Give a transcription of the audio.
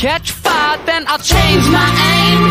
catch fire, then I'll change my aim.